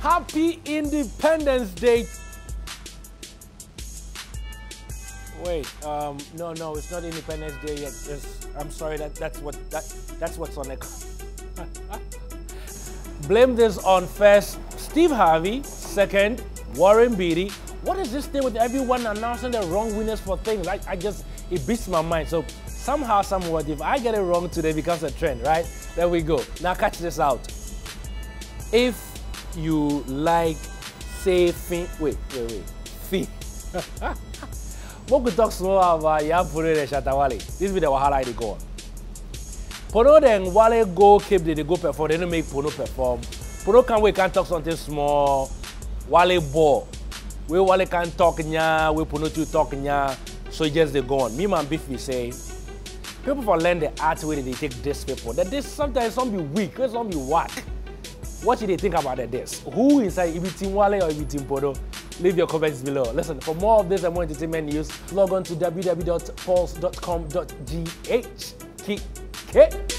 Happy Independence Day. Wait, um, no, no, it's not Independence Day yet. It's, I'm sorry, that, that's what that that's what's on it. Blame this on first Steve Harvey, second Warren Beatty. What is this thing with everyone announcing the wrong winners for things? I, I just it beats my mind. So somehow, somewhat, if I get it wrong today, becomes a trend, right? There we go. Now catch this out. If you like say fin wait, wait, wait. Fin. What could talk small about Yam Puro and Shatawale? This be the Wahala they go on. Pono then Wale go keep they go perform, they don't make Pono perform. Pono can we can talk something small. Wale ball. We Wale can talk nya, we Pono to talk nya. So just they go on. Me man beef we say people for learn the art way they take this people. That this sometimes some be weak, some be whack. What do they think about this? Who inside if it's Team Wale or it's Team? Leave your comments below. Listen, for more of this and more entertainment news, log on to www.pulse.com.gh.